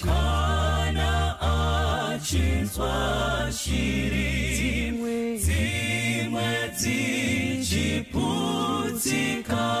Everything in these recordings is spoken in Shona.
kana achinzwa shiri dzimwe dzichiputsika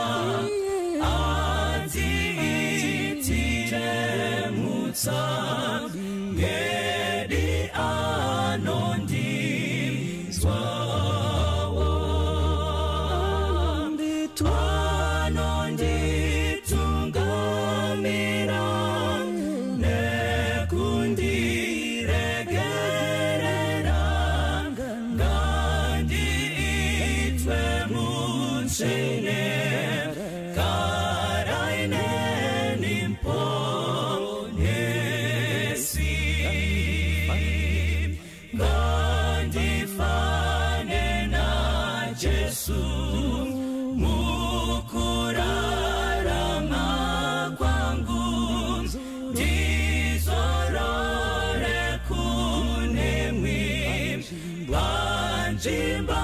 Jimbo.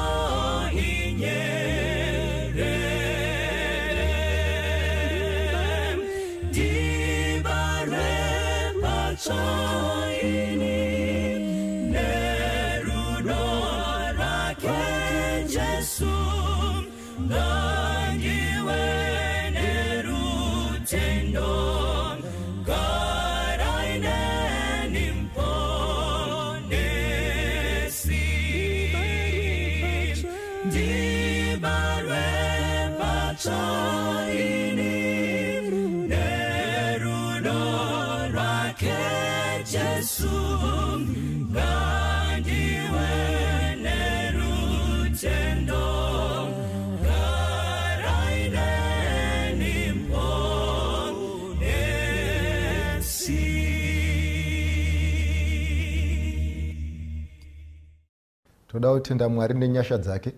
Toda kutenda mwari nenyasha dzake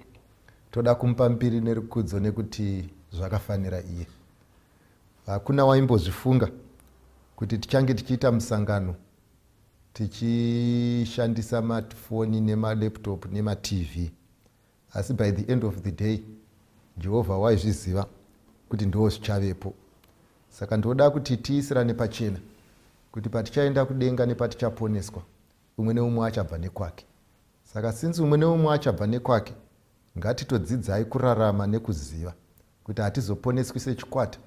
toda kumupa mbiri nerukudzo nekuti zvakafanira iye. Hakuna waimbozvifunga kuti tichange tichiita musangano tichishandisa mafoni nemalaptop nematv. Asi by the end of the day jehovha waizviziva kuti ndo zvichavepo saka ndoda kuti tiisirane pachena kuti patichaenda kudenga nepatichaponeswa umwe neumwe achabva nekwake saka sinzi umwe neumwe achabva nekwake ngatitodzidzai kurarama nekuziva kuti hatizoponeswi sechikwata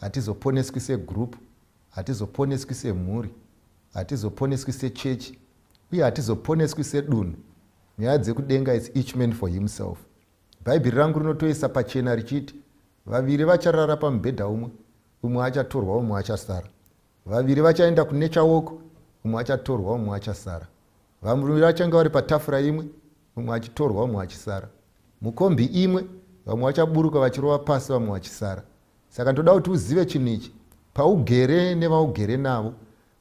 hatizoponeswi segurupu hatizoponeswi semhuri hatizoponeswi sechechi uye hatizoponeswi sedunhu. Nyaya dzekudenga its each man for himself. Bhaibheri rangu rinotoisa pachena richiti vaviri vacharara pamubhedha umwe umwe achatorwa umwe achasara. Vaviri vachaenda kune chawoko umwe achatorwa umwe achasara vamwe vachange vari patafura imwe umwe achitorwa umwe achisara. Mukombi imwe vamwe vachaburuka vachirova pasi vamwe vachisara. Saka ndoda kuti uzive chinhu ichi. Paugere nevaugere navo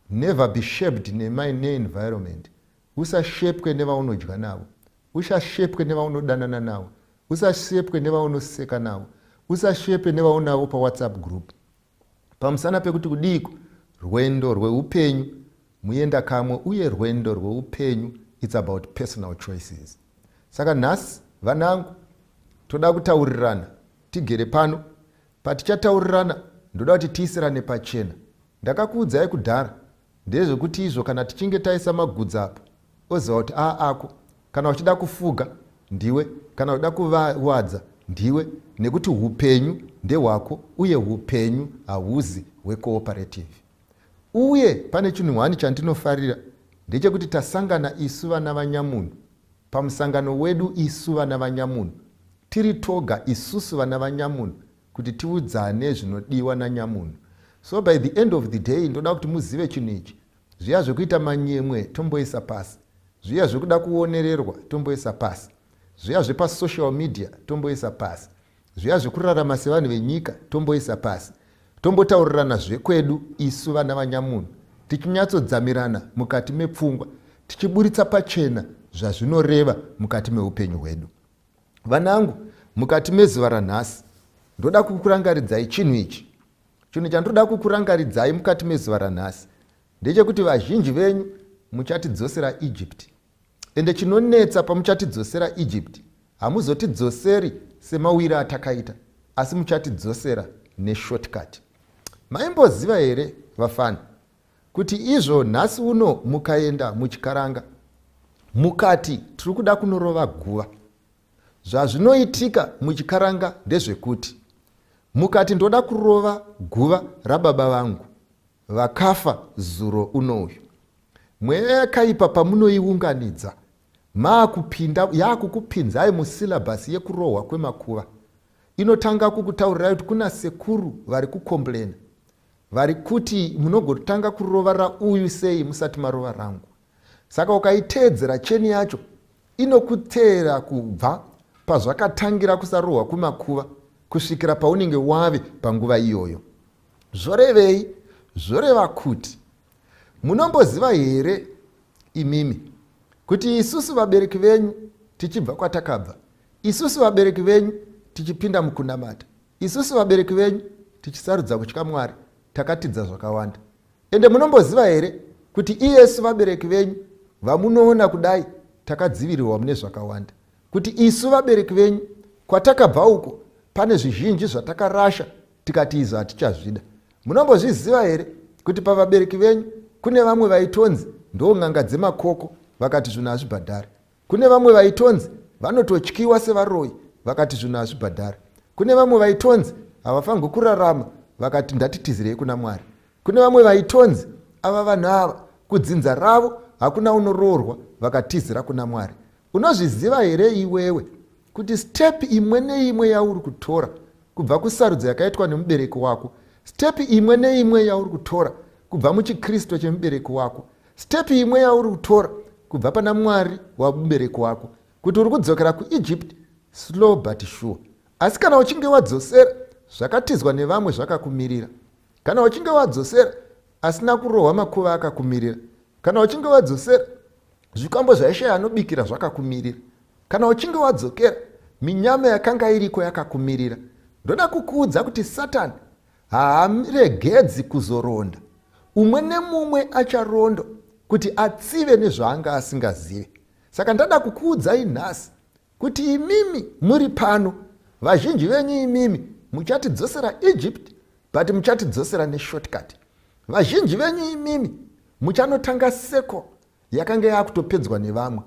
never be shaped neenvironment usashepwe nevaunodya navo. Usashepwe nevaunodanana navo. Usashepwe nevaunoseka navo. Usashepwe nevaunavo pawhatsapp group. Pamusana pekuti kudiko rwendo rweupenyu muenda kamwe uye rwendo rweupenyu its about personal choices. Saka nhasi vanangu toda kutaurirana tigere pano. Patichataurirana ndoda kuti tiisirane pachena. Ndakakuudzai kudhara ndezvekuti izvo kana tichinge taisa magudzi apo oziva kuti aa ako kana uchida kufuga ndiwe. Kana uchida kuvawadza ndiwe. Nekuti upenyu ndehwako uye upenyu hahuzi hwecooperative uye pane chinhu hwani chandinofarira ndechekuti tasangana isu vana vanyamunhu pamusangano wedu isu vana vanyamunhu tiri toga isusu vana vanyamunhu kuti tiudzane zvinodiwa nanyamunhu. So by the end of the day ndoda kuti muzive chinhu ichi. Zviya zvekuita manyemwe tomboisa pasi. Zviya zvekuda kuonererwa tomboisa pasi. Zviya zvepasocial media tomboisa pasi. Zviya zvekurarama sevanhu venyika tomboisa pasi tombotaurirana zvekwedu isu vana vanyamunhu tichinyatsodzimirana mukati mepfungwa tichiburitsa pachena zvazvinoreva mukati meupenyu hwedu. Vanangu mukati mezuva ranhasi ndoda kukurangaridzai chinhu ichi. Chinhu chandoda kukurangaridzai mukati mezuva ranhasi ndechekuti vazhinji venyu muchatidzosera egypt. Ende chinonetsa pamuchatidzosera egypt hamuzotidzoseri semawiri atakaita asi muchatidzosera neshortcut maimboziva here vafana? Kuti izvo nhasi uno mukaenda muchikaranga? Mukati tiri kuda kunorova guva. Zvazvinoitika muchikaranga ndezvekuti mukati ndoda kurova guva rababa vangu vakafa zuro unouyu. Mweya yakaipa pamunoiunganidza maakupinda yaakukupinzai musilabhasi yekurohwa kwemakuva. Inotanga kukutaurirai kuti kuna sekuru vari kukomburena vari kuti munogotanga kurova rauyu sei musati marova rangu. Saka ukaiteedzera cheni yacho inokuteera kubva pazvakatangira kusarohwa kwemakuva kusvikira paunenge wave panguva iyoyo. Zvorevei zvoreva kuti munomboziva here imimi kuti isusu vabereki venyu tichibva kwatakabva? Isusu vabereki venyu tichipinda mukunamata isusu vabereki venyu tichisarudza kutya mwari takatidza zvakawanda. Ende munomboziva here kuti iyesu vabereki venyu vamunoona kudai takadzivirirwa mune zvakawanda? Kuti isu vabereki venyu kwatakabva uko pane zvizhinji zvatakarasha tikati izvo hatichazvida. Munombozviziva here kuti pavabereki venyu kune vamwe vaitonzi ndo ng'anga dzemakoko vakati zvinhu hazvibhadhari. Kune vamwe vaitonzi vanototyiwa sevaroi vakati zvinhu hazvibhadhari. Kune vamwe vaitonzi havafanirwi kurarama vakati ndatitizirei kuna mwari. Kune vamwe vaitonzi ava vanhu ava kudzinza ravo hakuna unoroorwa vakatizira kuna mwari. Unozviziva here iwewe kuti stepi imwe neimwe yauri kutora kubva kusarudzo yakaitwa nemubereki wako stepi imwe neimwe yauri kutora kubva muchikristu chemubereki wako stepi imwe yauri kutora kubva pana mwari wamubereki wako kuti uri kudzokera kuegypt slow but sure asi kana uchinge wadzosera zvakatizwa nevamwe zvakakumirira. Kana uchinge wadzosera asina kurohwa makuva akakumirira. Kana uchinge wadzosera zvikambo zvaishaya anobikira zvakakumirira. Kana uchinge wadzokera minyama yakanga iriko yakakumirira. Ndoda kukuudza kuti satani haaregedzi kuzoronda. Umwe nemumwe acharondo kuti atsive nezvaanga asingazive saka ndada kukuudzai nhasi kuti imimi muri pano vazhinji venyu imimi muchatidzosera egypt but muchatidzosera neshortcut. Vazhinji venyu imimi muchanotanga seko yakanga yaakutopedzwa nevamwe.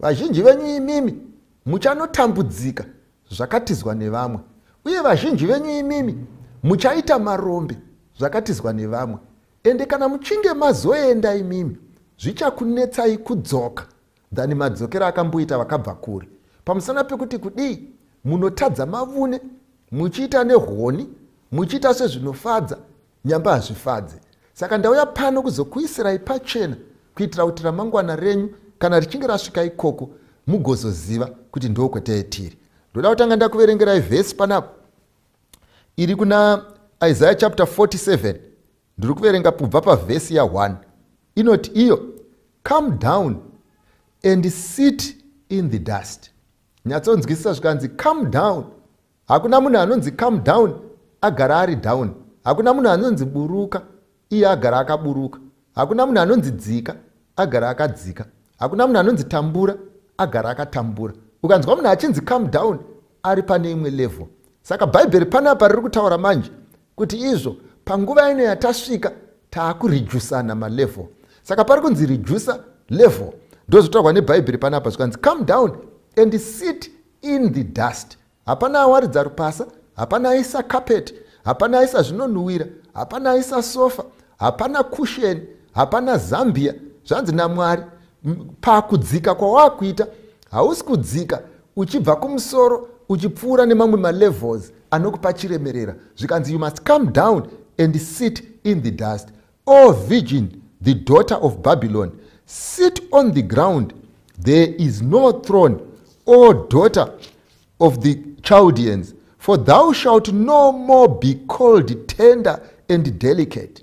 Vazhinji venyu imimi muchanotambudzika zvakatizwa nevamwe. Uye vazhinji venyu imimi muchaita marombe zvakatizwa nevamwe. Ende kana muchinge mazoenda imimi zvichakunetsai kudzoka. Thani madzokero akamboita vakabva kure. Pamusana pekuti kudii munotadza mavune muchiita nehoni muchiita sezvinofadza nyamba hazvifadze saka ndauya pano kuzokuisirai pachena kuitira kuti ramangwana renyu kana richinge rasvika ikoko mugozoziva kuti ndokweteetiri ndoda kutanga ndakuverengerai vhesi panapo. Iri kuna isaiah chapter 47 ndiri kuverenga kubva pavhesi ya1 inoti iyo come down and sit in the dust. Nyatsonzwisisa zvikanzi come down hakuna munhu anonzi come down agara ari down. Hakuna munhu anonzi buruka iye agara akaburuka. Hakuna munhu anonzi dzika agara akadzika. Hakuna munhu anonzi tambura agara akatambura. Ukanzwa munhu achinzi come down ari pane imwe level. Saka bhaibheri panapa riri kutaura manje kuti izvo panguva ino yatasvika taakurijusana malevel. Saka pari kunzi rijusa level ndozotaurwa nebhaibheri panapa zvikanzi come down and sit in the dust hapana awaridza rupasa hapana aisa carpet hapana aisa zvinonhuhwira hapana aisa sofa hapana kusheni hapana zambia. Zvanzi namwari pakudzika kwawaakuita hausi kudzika uchibva kumusoro uchipfuura nemamwe malevels anokupa chiremerera. Zvikanzi you must come down and sit in the dust. O virgin the daughter of babylon sit on the ground. There is no throne. O daughter of the chaldeans for thou shalt no more be called tender and delicate.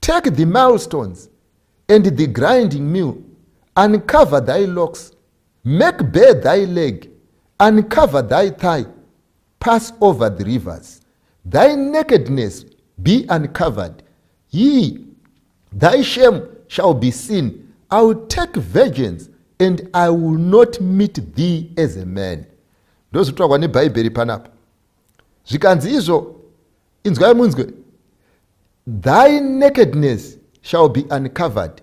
Take the milestones and the grinding mill uncover thy locks make bare thy leg uncover thy thigh pass over the rivers. Thy nakedness be uncovered. Ye thy shame shall be seen. I will take vengeance, and i will not meet thee as a man ndozvitaurwa nebhaibheri panapa zvikanzi izvo inzwai munzwe thy nakedness shall be uncovered.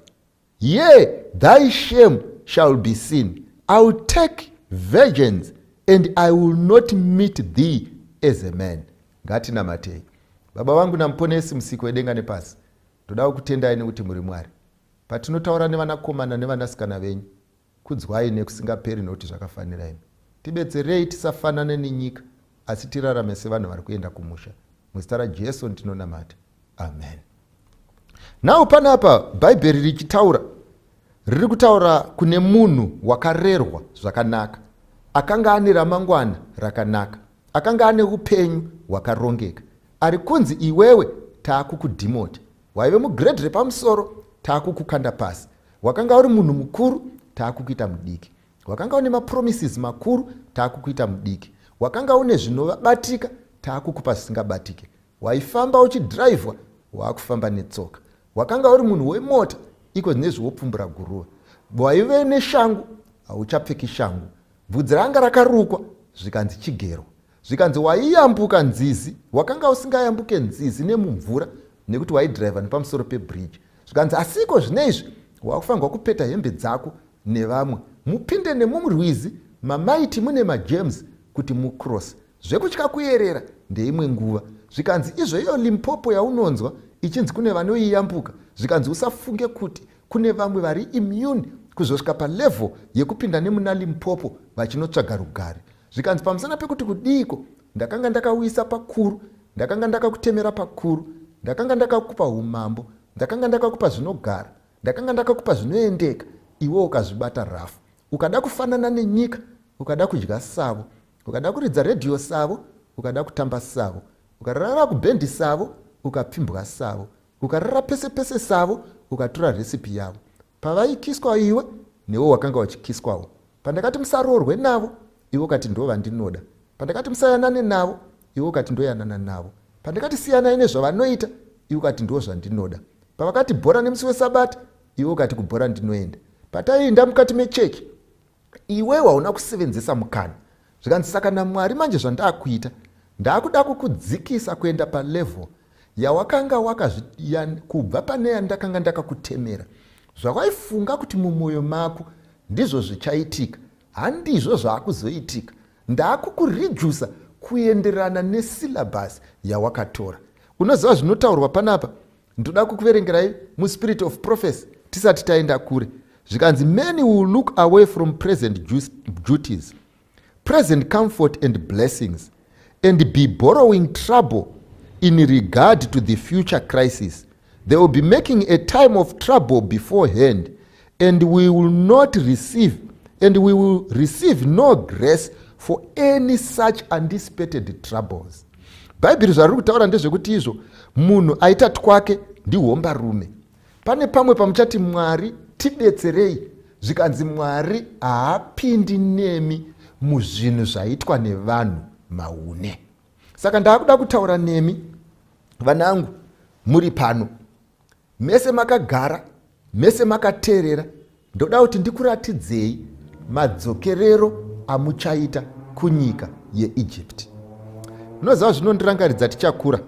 Yea thy shame shall be seen. I will take virgins and i will not meet thee as a man. Ngatinamatei baba vangu namuponesi musiko wedenga nepasi ndoda kutendai nekuti muri mwari. Patinotaura nevanakomana nevanasikana venyu kunzwai nekusingaperi nokuti zvakafanira imi tibetserei tisafanane nenyika asi tirarame sevanhu vari kuenda kumusha. Muzita rajesu ndinonamata. Amen. Nhau panapa bhaibheri richitaura. Riri kutaura kune munhu wakarerwa zvakanaka. Akanga ane ramangwana rakanaka. Akanga ane upenyu hwakarongeka. Ari kunzi iwewe taakukudhimoti waive mugredhi repamusoro taakukukanda pasi. Wakanga uri munhu mukuru taakukuita mudiki wakanga une mapromises makuru taakukuita mudiki. Wakanga une zvinobatika taakukupa zvisingabatike waifamba uchidhiraivhwa waakufamba netsoka. Wakanga uri munhu wemota iko nezvowopfumbura guruva. Waive neshangu hauchapfeki shangu. Bvudzi ranga rakarukwa zvikanzi chigerwa zvikanzi waiyambuka nzizi wakanga usingayambuke nzizi nemumvura nekuti waidhiraivha nepamusoro pebridge. Zvikanzi asiko zvine izvi wakufanirwa kupeta hembe dzako nevamwe. Mupinde nemumurwizi mamaiti mune majames kuti mucross. Zvekutya kuyerera ndeimwe nguva. Zvikanzi izvoiyo limpopo yaunonzwa ichinzi kune vanoiyambuka zvikanzi usafunge kuti kune vamwe vari immune kuzosvika palevhel yekupinda nemuna limpopo vachinotsvaga rugare. Zvikanzi pamusana pekuti kudiko ndakanga ndakauyisa pakuru ndakanga ndakakutemera pakuru ndakanga ndakakupa umambo ndakanga ndakakupa zvinogara ndakanga ndakakupa zvinoendeka iwe ukazvibata rafu. Ukada kufanana nenyika ukada kudya savo ukada kuridza redhiyo savo ukada kutamba savo ukarara kubhendi savo ukapfimbwa savo ukarara pese pese savo ukatora resipi yavo pavaikiswa iwe newe wakanga uchikiswawo pandakati musaroorwe navo iwe ukati ndo vandinoda pandakati musayanane navo iwe ukati ndoyanana navo. Pandakati siyanai nezvavanoita iwe ukati ndo zvandinoda pavakati bhora nemusi wesabata iwe ukati kubhora ndinoenda pataienda mukati mechechi iwe hauna kusevenzesa mukana. Zvikanzi saka namwari manje zvandaakuita ndaakuda kukudzikisa kuenda palevhel yawakanga wakakubva pane yandakanga ndakakutemera. Zvawaifunga kuti mumwoyo mako ndizvo zvichaitika handizvo zvaakuzoitika. Ndaakukurijusa kuenderana nesilabhasi yawakatora. Unoziva zvinotaurwa panapa? Ndoda kukuverengerai muspirit of prophecy tisati taenda kure zvikanzi many will look away from present duties present comfort and blessings and be borrowing trouble in regard to the future crisis. They will be making a time of trouble beforehand and we will not receive and we will receive no grace for any such anticipated troubles. Bhaibheri zvari kutaura ndezvekuti izvo munhu aita twake ndihombarume pane pamwe pamuchati mwari tidetserei. Zvikanzi mwari haapindi nemi muzvinhu zvaitwa nevanhu maune saka ndaakuda kutaura nemi vanangu muri pano. Mese makagara mese makateerera. Ndoda kuti ndikuratidzei madzokerero amuchaita kunyika yeijipti unoziva zvinondirangaridza tichakura.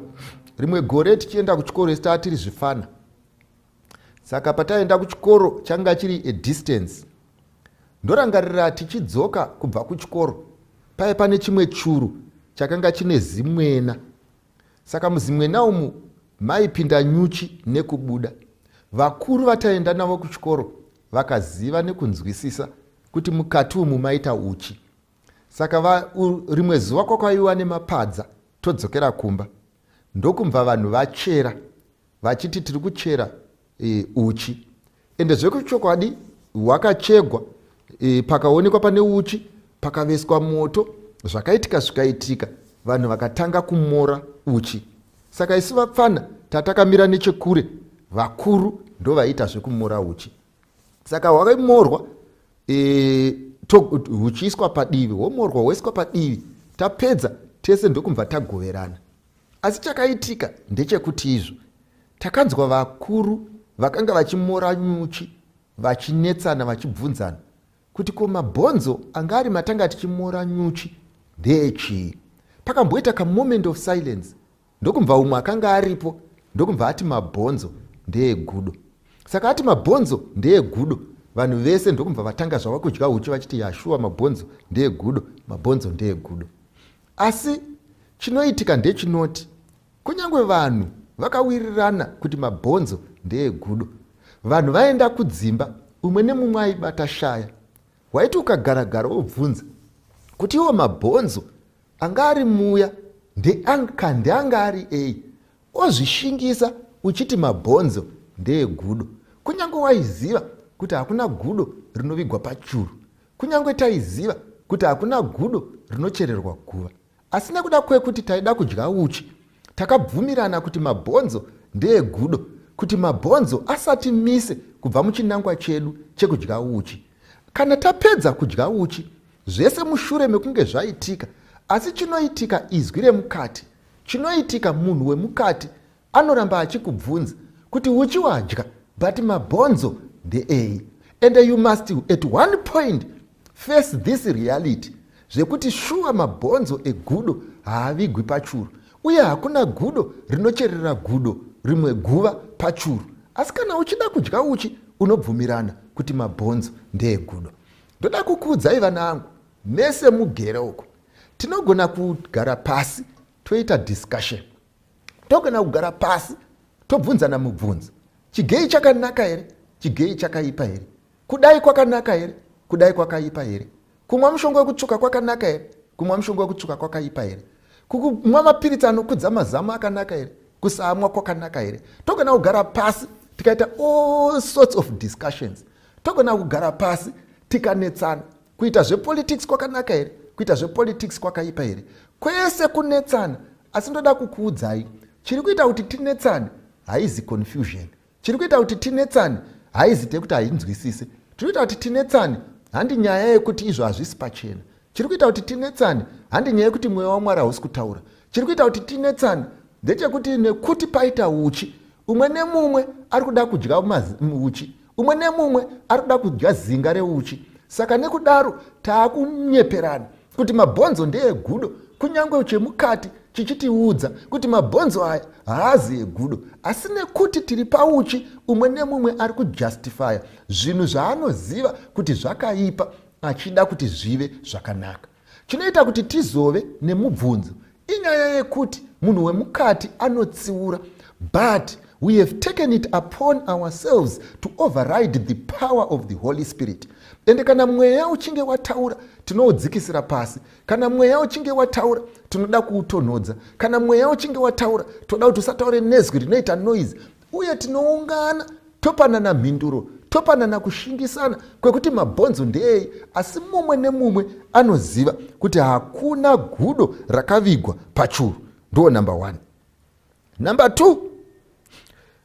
Rimwe gore tichienda kuchikoro isi taa tiri zvifana saka pataenda kuchikoro changa chiri adistance ndorangarira tichidzoka kubva kuchikoro. Pai pane chimwe churu chakanga chine zimwena. Saka muzimwena umu maipinda nyuchi nekubuda. Vakuru vataenda navo kuchikoro vakaziva nekunzwisisa kuti mukati umu maita uchi. Saka va, u, rimwe zuva kwakaiwa nemapadza todzokera kumba. Ndokumva vanhu vachera vachiti tiri kuchera e, uchi. Ende zvekuchokwadi hwakachegwa e, pakaonekwa pane uchi pakaveswa moto zvakaitika zvikaitika. Vanhu vakatanga kumora uchi. Saka isi vapfana tatakamira nechekure vakuru ndo vaiita zvekumora uchi. Saka hwakaimorwa e, huchiiswa padivi hwomorwa hwoiswa padivi tapedza tese ndokubva tagoverana. Asi chakaitika ndechekuti izvo takanzwa vakuru vakanga vachimora nyuchi vachinetsana vachibvunzana. Kuti ko mabhonzo anga ari matanga tichimora nyuchi? Ndeechii pakamboita kamoment of silence ndokubva umwe akanga aripo ndokubva ati mabhonzo ndeegudo saka ati mabhonzo ndeegudo vanhu vese ndokubva vatanga zvava kudya uchi vachiti yashuwa mabhonzo ndeegudo mabhonzo ndeegudo asi chinoitika ndechinoti kunyange vanhu vakawirirana kuti mabhonzo ndeegudo. Vanhu vaenda kudzimba umwe nemumwe aibata shaya. Waiti ukagaragara wobvunza kuti iwo mabhonzo anga ari muya ndeanga ari ei? Ozvishingisa uchiti mabhonzo ndeegudo. Kunyange waiziva kuti hakuna gudo rinovigwa pachuru. Kunyange taiziva kuti hakuna gudo rinochererwa guva. Asi nekuda kwekuti taida kudya uchi takabvumirana kuti mabhonzo ndeegudo kuti mabhonzo asati mise kubva muchinangwa chedu chekudya uchi. Kana tapedza kudya uchi zvese mushure mekunge zvaitika asi chinoitika izwi remukati chinoitika munhu wemukati anoramba achikubvunza kuti uchi wadya but mabhonzo ndeei? And you must at one point face this reality zvekuti shuwa mabhonzo egudo haavigwi pachuru uye hakuna gudo rinocherera gudo rimwe guva pachuru. Asi kana uchida kudya uchi unobvumirana kuti mabhonzo ndeegudo ndoda kukuudzai vana angu mese mugere uko tinogona kugara pasi toita discussion. Togona kugara pasi tobvunzana mubvunzo. Chigei chakanaka here? Chigei chakaipa here? Kudai kwakanaka here? Kudai kwakaipa here? Kumwa mushongo wekutsvuka kwakanaka here? Kumwa mushongo wekutsvuka kwakaipa here kumwa mapiritsi anokudza mazamu akanaka here? Kusamwa kwakanaka here? Togona kugara pasi tikaita all sorts of discussions. Togona kugara pasi tikanetsana. Kuita zvepolitics kwakanaka here? Kuita zvepolitics kwakaipa here? Kwese kunetsana. Asi ndoda kukuudzai chiri kuita kuti tinetsane? Haizi confusion. Chiri kuita kuti tinetsane? Haizi tekuti hainzwisise. Tiri kuita kuti tinetsane? Handi nyaya yekuti izvo hazvisi pachena chiri kuita kuti tinetsane. Handi nyaya yekuti mweya wamwari hausi kutaura. Chiri kuita kuti tinetsane. Ndechekuti nekuti paita uchi umwe nemumwe ari kuda kudya uchi umwe nemumwe ari kuda kudya zinga reuchi. Saka nekudaro taakunyeperana kuti mabhonzo ndeegudo kunyange chemukati chichitiudza kuti mabhonzo aya haazi egudo. Asi nekuti tiri pauchi umwe nemumwe ari kujustifya zvinhu zvaanoziva kuti zvakaipa achida kuti zvive zvakanaka. Chinoita kuti tizove nemubvunzo. Inyaya yekuti munhu wemukati anotsiura but we have taken it upon ourselves to override the power of the holy spirit. Ende kana mweya uchinge wataura tinoudzikisira pasi. Kana mweya uchinge wataura tinoda kuutonhodza. Kana mweya uchinge wataura toda kuti usataure nezwi rinoita noise. Uye tinoungana topanana mhinduro topanana kushingisana kwekuti mabhonzo ndeei asi mumwe nemumwe anoziva kuti hakuna gudo rakavigwa pachuru. Ndo number one. Number two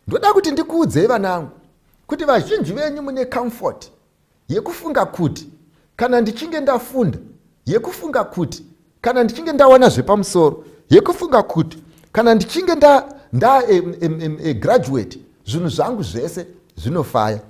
ndoda kuti ndikuudzei vanangu kuti vazhinji venyu mune comfort yekufunga kuti kana ndichinge ndafunda yekufunga kuti kana ndichinge ndawana zvepamusoro yekufunga kuti kana ndichinge ndagraduate zvinhu zvangu zvese zvinofaya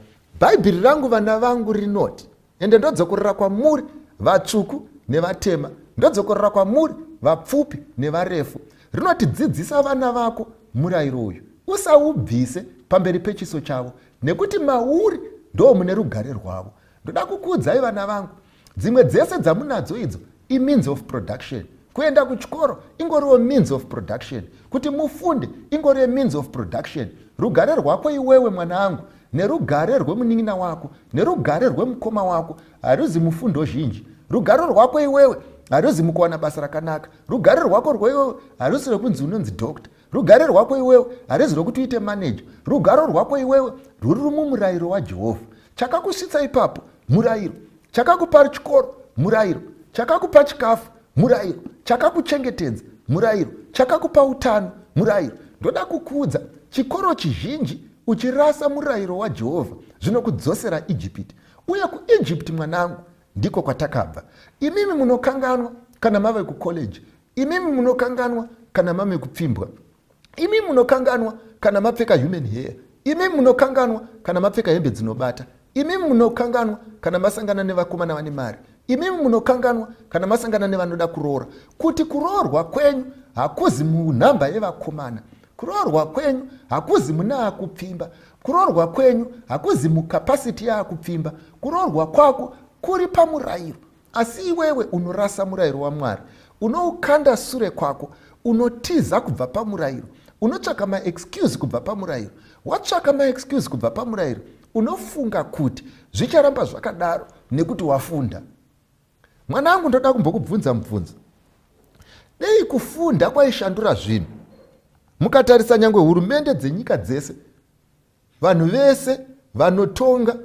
bhaibheri rangu vana vangu rinoti ende ndodzokorera kwamuri vatsvuku nevatema ndodzokorera kwamuri vapfupi nevarefu. Rinoti dzidzisa vana vako murayiro uyu usaubvise pamberi pechiso chavo nekuti mauri ndo mune rugare rwavo. Ndoda kukuudzai vana vangu dzimwe dzese dzamunadzo idzo imeans of production. Kuenda kuchikoro ingoriwo means of production. Kuti mufunde ingoriwo means of production. Rugare rwako iwewe mwana angu nerugare rwemunin'ina wako nerugare rwemukoma wako haruzi mufundo zhinji. Rugare rwako iwewe haruzi mukuwana basa rakanaka. Rugare rwako rweiwewe harusi rekunzi unonzi dokta rugare rwako iwewe haruzi rokuti uite maneja rugare rwako iwewe rwuri mumurayiro wajehovha. Chakakusvitsa ipapo murayiro. Chakakupa chikoro murayiro. Chakakupa chikafu murayiro. Chakakuchengetedza murayiro. Chakakupa utano murayiro. Ndoda kukuudza chikoro chizhinji uchirasa murayiro wajehovha zvinokudzosera ijipiti uye kuijipiti mwanangu ndiko kwatakabva. Imimi munokanganwa kana mave kukoleji imimi munokanganwa kana mame kupfimbwa imimi munokanganwa kana mapfeka human hair. Imimi munokanganwa kana mapfeka hembe dzinobata. Imimi munokanganwa kana masangana nevakomana vane mari. Imimi munokanganwa kana masangana nevanoda kuroora. Kuti kuroorwa kwenyu hakuzi munhamba yevakomana kuroorwa kwenyu hakuzi muna akupfimba kuroorwa kwenyu hakuzi mukapasiti yaakupfimba kuroorwa kwako kuri pamurayiro. Asi iwewe unorasa murayiro wamwari unoukanda sure kwako unotiza kubva pamurayiro unotsvaka maexcuse kubva pamurayiro watsvaka maexcuse kubva pamurayiro unofunga kuti zvicharamba zvakadaro nekuti wafunda. Mwana wangu ndoda kumbokubvunza mubvunzo. Dei kufunda kwaishandura zvinhu mukatarisa nyange hurumende dzenyika dzese vanhu vese vanotonga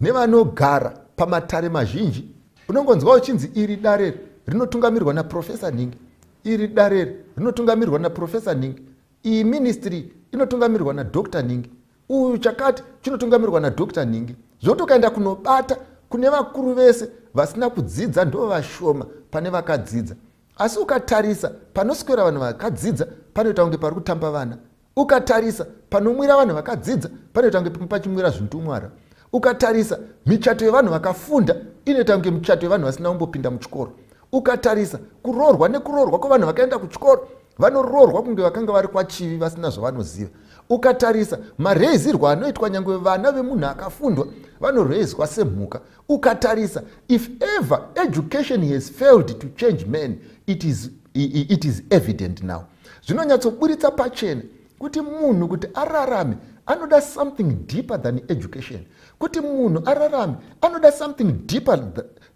nevanogara pamatare mazhinji unongonzwa uchinzi iri darere rinotungamirwa naprofesa ningi iri darere rinotungamirwa naprofesa ningi iyi ministry inotungamirwa nadr ningi uyu chakati chinotungamirwa nadr ningi zvokuti ukaenda kunobata kune vakuru vese vasina kudzidza ndo vashoma pane vakadzidza asi ukatarisa panoswera vanhu vakadzidza panoita kunge pari kutamba vana. Ukatarisa panomwira vanhu vakadzidza panoita kunge pachimwira zvindumwara ukatarisa michato yevanhu vakafunda inoita kunge michato yevanhu vasina kumbopinda muchikoro. Ukatarisa kuroorwa nekuroorwa kwevanhu vakaenda kuchikoro vanoroorwa kunge vakanga vari kwachivi vasina zvavanoziva ukatarisa. Mareizirwo anoitwa nyange vana vemunhu akafundwa vanorezwa semhuka. Ukatarisa if ever education has failed to change man it is, it is evident now. Zvinonyatsoburitsa pachena kuti munhu kuti ararame anoda something deeper than education. Kuti munhu ararame anoda something deeper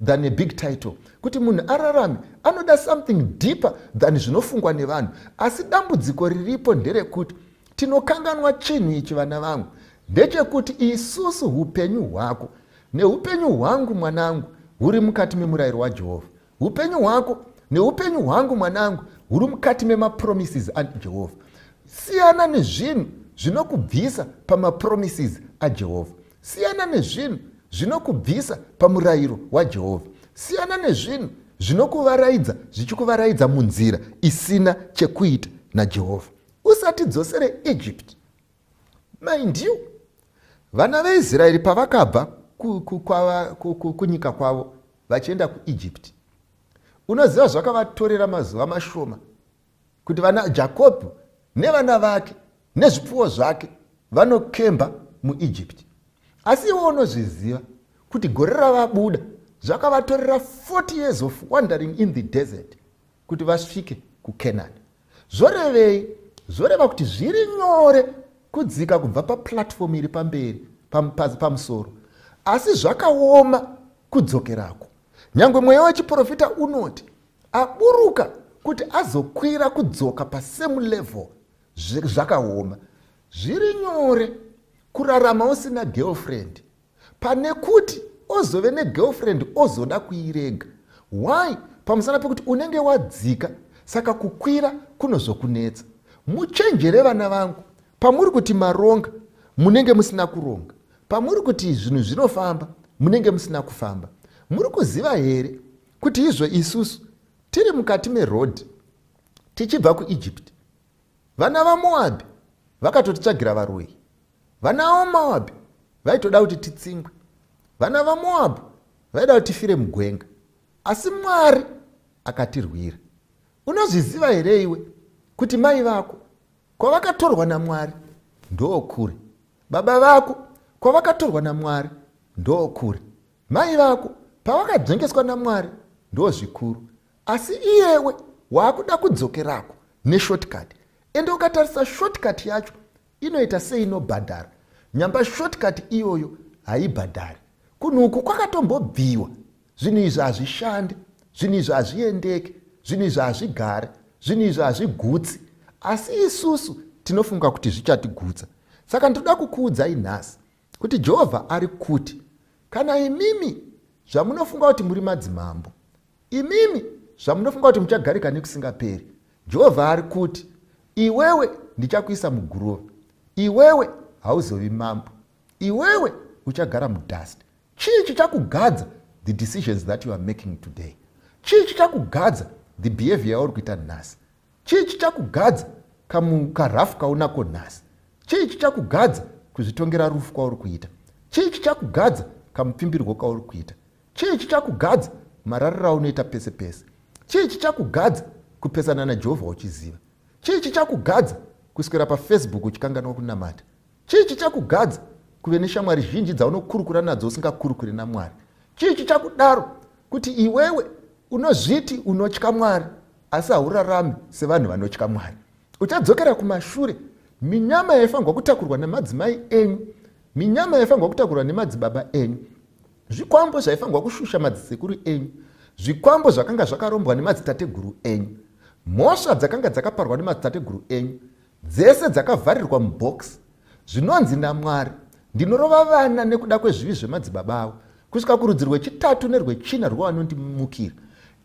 than a big title. Kuti munhu ararame anoda something deeper than zvinofungwa nevanhu. Asi dambudziko riripo nderekuti tinokanganwa chinhu ichi vana vangu? Ndechekuti isusu upenyu hwako neupenyu hwangu mwanangu huri mukati memurayiro wajehovha upenyu hwako neupenyu hwangu mwanangu huri mukati memapromises ajehovha siyana nezvinhu zvinokubvisa pamapromises ajehovha siyana nezvinhu zvinokubvisa pamurayiro wajehovha siyana nezvinhu zvinokuvaraidza zvichikuvaraidza munzira isina chekuita najehovha usati dzosere egypt. Mind you vana veisraeri pavakabva kunyika kwavo vachienda kuegypt. Unoziva zvakavatorera mazuva mashoma kuti vana jakobho nevana vake nezvipfuwo zvake vanokemba muegypt. Asi iwo unozviziva kuti gore ravabuda zvakavatorera 40 years of wandering in the desert kuti vasvike kucanaan zvorevei zvoreva kuti zviri nyore kudzika kubva paplatform iri pamberi pamusoro. Asi zvakaoma kudzokerako. Nyange mweya wechiprofita unoti aburuka kuti azokwira kudzoka pasame level. Zvakaoma. Zviri nyore kurarama usina girlfriend pane kuti ozove negirlfriend ozoda kuirega. Why? Pamusana pekuti unenge wadzika saka kukwira kunozokunetsa muchenjere vana vangu. Pamuri kuti maronga munenge musina kuronga. Pamuri kuti zvinhu zvinofamba munenge musina kufamba. Muri kuziva here kuti izvo isusu tiri mukati merodhi tichibva kuegypt? Vana vamoabhi vakatotitsvagira varoi vana vamoabhi vaitoda kuti titsingwe? Vana vamoabhu vaida kuti tifire mugwenga? Asi mwari akatirwira. Unozviziva here iwe kuti mai vako kwavakatorwa namwari? Ndokure baba vako kwavakatorwa namwari? Ndokure mai vako pavakadzengeswa namwari? Ndo zvikuru. Asi iyewe waakuda kudzokerako neshotcut ende ukatarisa shotcut yacho inoita seinobhadhara. Nyamba shotcut iyoyo haibhadhari. Kunhu uku kwakatombobviwa zvinhu izvi hazvishande zvinhu izvi hazviendeke zvinhu izvi hazvigare zvinhu izvi hazvigutsi asi isusu tinofunga kuti zvichatigutsa saka ndoda kukuudzai nhasi kuti jehovha ari kuti kana imimi zvamunofunga kuti muri madzimambo imimi zvamunofunga kuti muchagarika nekusingaperi jehovha ari kuti iwewe ndichakuisa muguruva iwewe hauzovi mambo iwewe uchagara mudust. Chii chichakugadza the decisions that you are making today? Chii chichakugadza the behavior yauri kuita nhasi. Chii chichakugadza karafu kaunako nhasi? Chii chichakugadza kuzvitongera rufu kwauri kuita? Chii chichakugadza kamupfimbirwo kauri kuita? Chii chichakugadza marariro aunoita pese pese? Chii chichakugadza kupesana najehovha uchiziva? Chii chichakugadza kuswera pafacebook uchikanganwa kunamata? Chii chichakugadza kuve neshamwari zhinji dzaunokurukura nadzo usingakurukuri namwari? Chii chichakudaro kuti iwewe unozviti unotya mwari asi haurarami sevanhu vanotya mwari. Uchadzokera kumashure minyama yaifanirwa kutakurwa nemadzimai enyu minyama yaifanirwa kutakurwa nemadzibaba enyu zvikwambo zvaifanirwa kushusha madzisekuru enyu zvikwambo zvakanga zvakarombwa nemadzitateguru enyu mhosva dzakanga dzakaparwa nemadzitateguru enyu dzese dzakavharirwa mubhokisi. Zvinonzi namwari ndinorova vana nekuda kwezvivi zvemadzibaba avo kusvika kurudzi rwechitatu nerwechina rwevanondimukira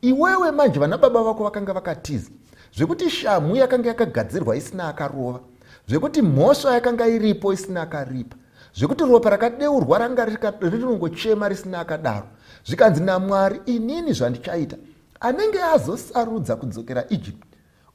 iwewe manje vana baba vako vakanga vakatiza zvekuti shamhu yakanga yakagadzirwa isina akarova zvekuti mhosva yakanga iripo isina akaripa zvekuti ropa rakadeurwa ranga rinongochema risina akadaro zvikanzi namwari inini zvandichaita anenge azosarudza kudzokera egypt.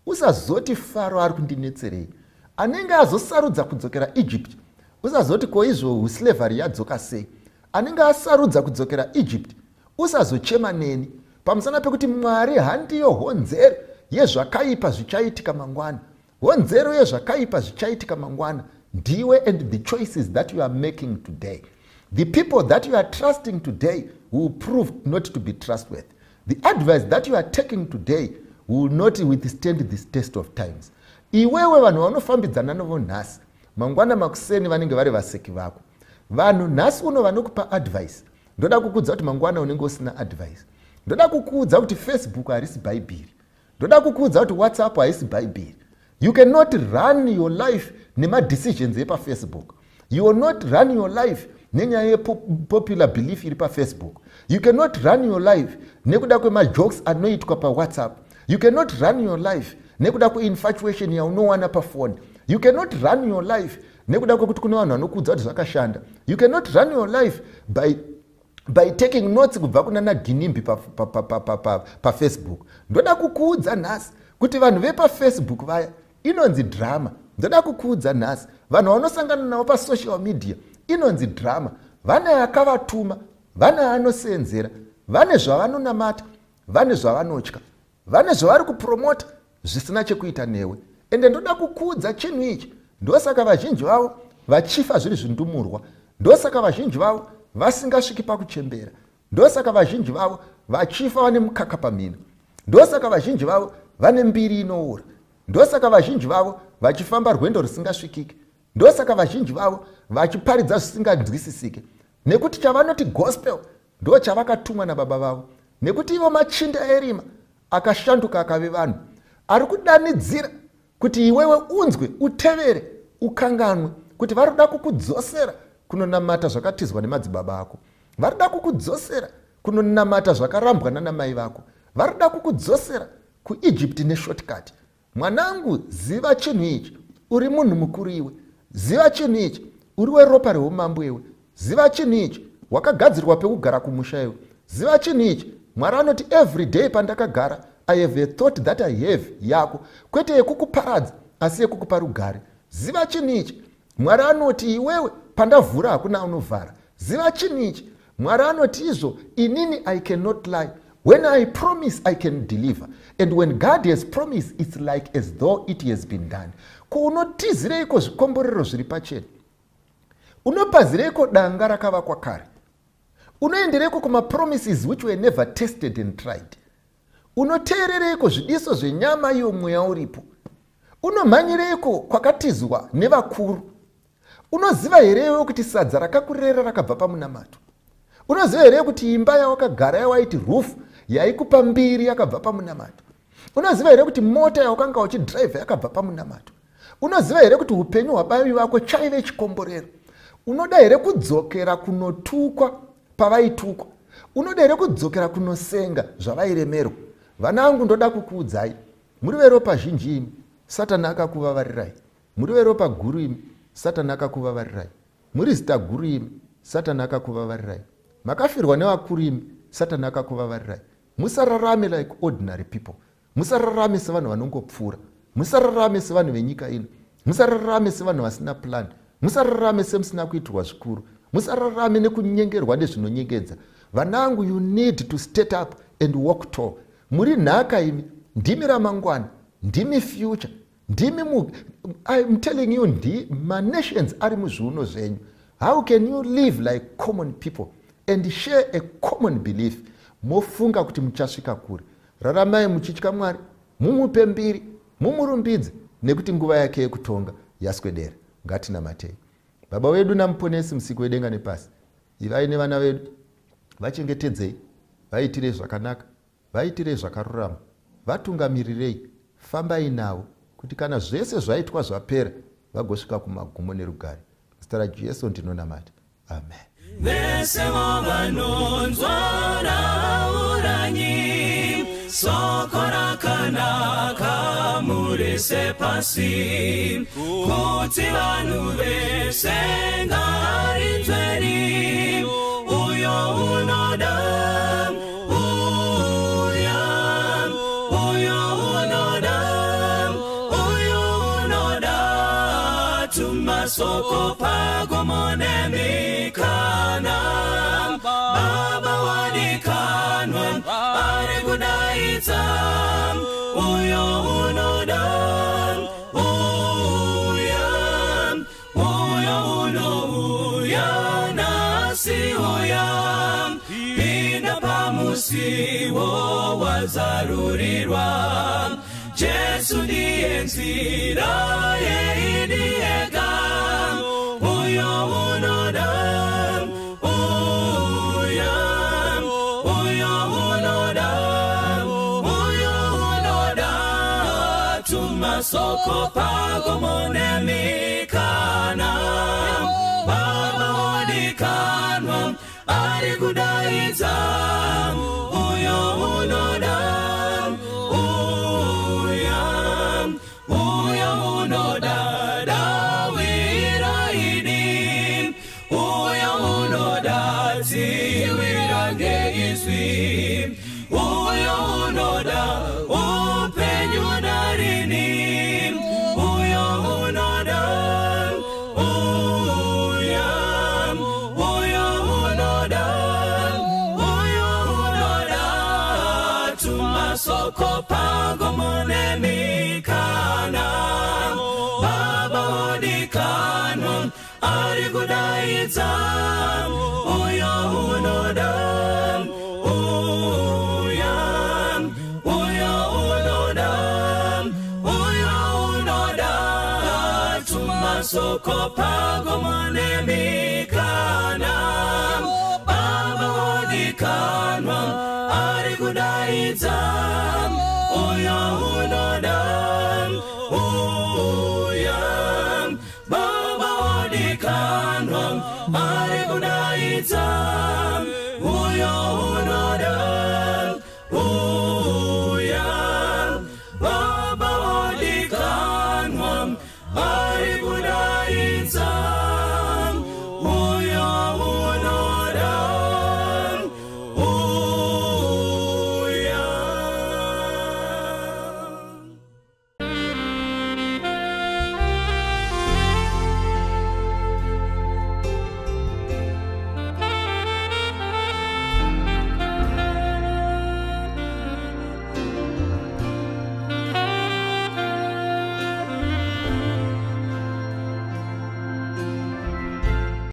Usazoti faro ari kundinetserei anenge azosarudza kudzokera egypt. Usazoti ko izvo slavery yadzoka sei anenge asarudza kudzokera egypt. Usazochema neni pamusana pekuti mwari handiyo honzero yezvakaipa zvichaitika mangwana. Honzero yezvakaipa zvichaitika mangwana. Ndiwe and the choices that you are making today. The people that you are trusting today will prove not to be trustworthy. The advice that you are taking today will not withstand this test of times. Iwewe vanhu vanofambidzana novo nhasi mangwana makuseni vanenge vari vaseki vako. Vanhu nhasi uno vanokupa advice ndoda kukuudza kuti mangwana unenge usina advice ndoda kukuudza kuti facebook harisi bhaibheri. Ndoda kukuudza kuti whatsapp haisi bhaibheri. You cannot run your life nemadecisions epafacebook you will not run your life nenyaya yepopular belief iri pafacebook you cannot run your life nekuda kwemajokes anoitwa pawhatsapp you cannot run your life nekuda kweinfatuation yaunowana pafoni you cannot run your life nekuda kwekuti kune vanhu vanokuudza kuti zvakashanda. You cannot run your life by by taking notes kubva kuna naginimbi pafacebook ndoda kukuudza nhasi kuti vanhu vepafacebook vaya inonzi drama. Ndoda kukuudza nhasi. Vanhu vanosangana navo pasocial media inonzi drama. Vane akavatuma vane anosenzera vane zvavanonamata vane zvavanotya vane zvavari kupromota zvisina chekuita newe. Ende ndoda kukuudza chinhu ichi. Ndosaka vazhinji vavo vachifa zviri zvindumurwa. Ndosaka vazhinji vavo vasingasviki pakuchembera. Ndosaka vazhinji vavo vachifa vane mukaka pamhino. Ndosaka vazhinji vavo vane mbiri inoura ndosaka vazhinji vavo vachifamba rwendo rusingasvikike ndosaka vazhinji vavo vachiparidza zvisinganzwisisike. Nekuti chavanoti gospel ndo chavakatumwa nababa vavo. Nekuti ivo machinda erima akashanduka akave vanhu. Ari kudanidzira kuti iwewe unzwe utevere ukanganwe kuti vari kuda kukudzosera kunonamata zvakatizwa nemadzibaba ako. Vari kuda kukudzosera kunonamata zvakarambwa nanamai vako. Vari kuda kukudzosera kuijipti neshotcut mwanangu ziva chinhu ichi. Uri munhu mukuru iwe. Ziva chinhu ichi. Uri weropa reumambo iwe. Ziva chinhu ichi. Wakagadzirwa pekugara kumusha iwe. Ziva chinhu ichi. Mwari anoti every day pandakagara i have a thought that i have yako. Kwete yekukuparadza asi yekukupa rugare. Ziva chinhu ichi. Mwari anoti iwewe pandavhura hakuna unovhara. Ziva chinhu ichi? Mwari anoti izvo inini i cannot lie. When i promise i can deliver. And when god has promised its like as though it has been done. Ko unotizireiko zvikomborero zviri pachena? Unopazireiko danga rakavakwa kare? Unoendereiko kumapromises which were never tested and tried? Unoteerereiko zvidiso zvenyama iyo mweya uripo? Unomhanyireiko kwakatizwa nevakuru unoziva herewo kuti sadza rakakurera rakabva pamunamato unoziva here kuti imba yawakagara yawaiti rufu yaikupa mbiri yakabva pamunamato unoziva here kuti mota yawakanga uchidhiraivha yakabva pamunamato unoziva here kuti upenyu hwabavi vako chaive chikomborero? Unoda here kudzokera kunotukwa pavaitukwa unoda here kudzokera kunosenga zvavairemerwa? Vana vangu ndoda kukuudzai muri veropa zhinji imi? Satani akakuvavarirai muri veropa guru imi satani akakuvavarirai. Muri zita guru imi satani akakuvavarirai. Makafirwa nevakuru imi satani akakuvavarirai. Musararame like ordinary people. Musararame sevanhu vanongopfuura. Musararame sevanhu venyika ino. Musararame sevanhu vasina plan. Musararame semusina kuitirwa zvikuru. Musararame nekunyengerwa nezvinonyengedza vanangu you need to state up and walk tall. Muri nhaka imi ndimi ramangwana ndimi future ndimi im telling you ndi manations ari muzviuno zvenyu. How can you live like common people and share a common belief? Mofunga kuti muchasvika kure. Raramai muchitya mwari mumupe mbiri mumurumbidze nekuti nguva yake yekutonga yaswedera. Ngatinamatei baba wedu namuponesi musiki wedenga nepasi ivai nevana vedu vachengetedzei vaitirei zvakanaka vaitirei zvakarurama vatungamirirei fambai navo kuti kana zvese zvaitwa zvapera vagosvika kumagumo nerugare. Zita rajesu ndinonamata. Amen. Vese vavanonzwa rauranyi soko rakanaka murise pasi. Kuti vanhu vese ngarinzveri uyo unoda pagomonemikana baba wadikanwa ari kudaidza uyo unoda. Uya. Uyo unouya. Nasi uya pinda pamusiwo wazarurirwa. Jesu ndiye nzira yeidiyega tumasoko pagomonemikana babodikanwa ari kudaidza uyo unoda tumasoko pagomonemikana baba odikanwa ari kudaidza